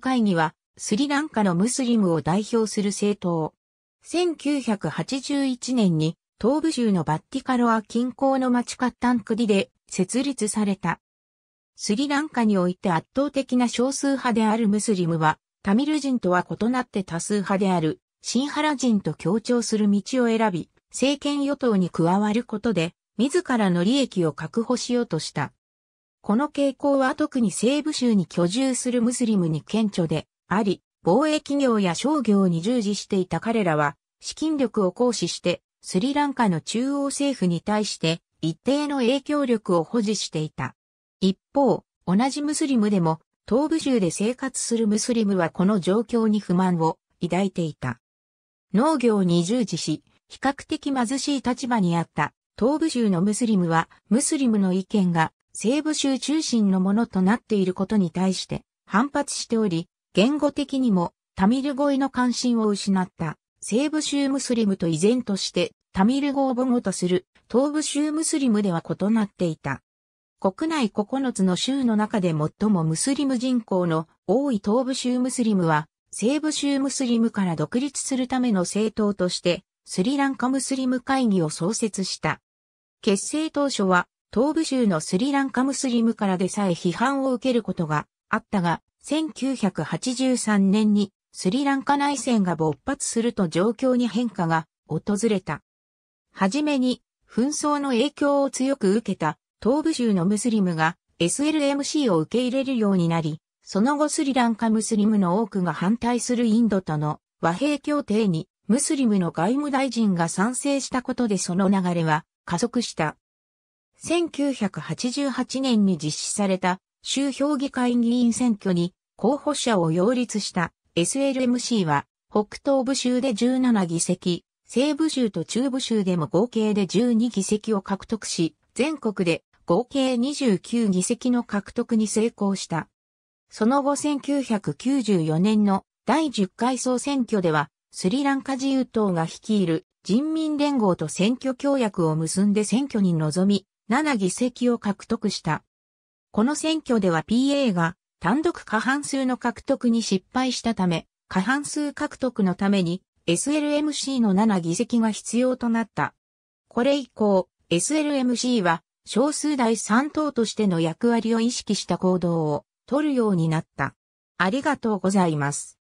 会議は、スリランカのムスリムを代表する政党。1981年に東部州のバッティカロア近郊の町カッタンクディで設立された。スリランカにおいて圧倒的な少数派であるムスリムは、タミル人とは異なって多数派であるシンハラ人と協調する道を選び、政権与党に加わることで、自らの利益を確保しようとした。この傾向は特に西部州に居住するムスリムに顕著であり、貿易業や商業に従事していた彼らは、資金力を行使してスリランカの中央政府に対して一定の影響力を保持していた。一方、同じムスリムでも東部州で生活するムスリムはこの状況に不満を抱いていた。農業に従事し、比較的貧しい立場にあった東部州のムスリムは、ムスリムの意見が西部州中心のものとなっていることに対して反発しており、言語的にもタミル語への関心を失った西部州ムスリムと依然としてタミル語を母語とする東部州ムスリムでは異なっていた。国内9つの州の中で最もムスリム人口の多い東部州ムスリムは西部州ムスリムから独立するための政党としてスリランカムスリム会議を創設した。結成当初は東部州のスリランカムスリムからでさえ批判を受けることがあったが、1983年にスリランカ内戦が勃発すると状況に変化が訪れた。はじめに、紛争の影響を強く受けた東部州のムスリムが SLMC を受け入れるようになり、その後スリランカムスリムの多くが反対するインドとの和平協定にムスリムの外務大臣が賛成したことでその流れは加速した。1988年に実施された州評議会議員選挙に候補者を擁立した SLMC は北東部州で17議席、西部州と中部州でも合計で12議席を獲得し、全国で合計29議席の獲得に成功した。その後1994年の第10回総選挙では、スリランカ自由党が率いる人民連合と選挙協約を結んで選挙に臨み、7議席を獲得した。この選挙では PA が単独過半数の獲得に失敗したため、過半数獲得のために SLMC の7議席が必要となった。これ以降、SLMC は少数第3党としての役割を意識した行動を取るようになった。ありがとうございます。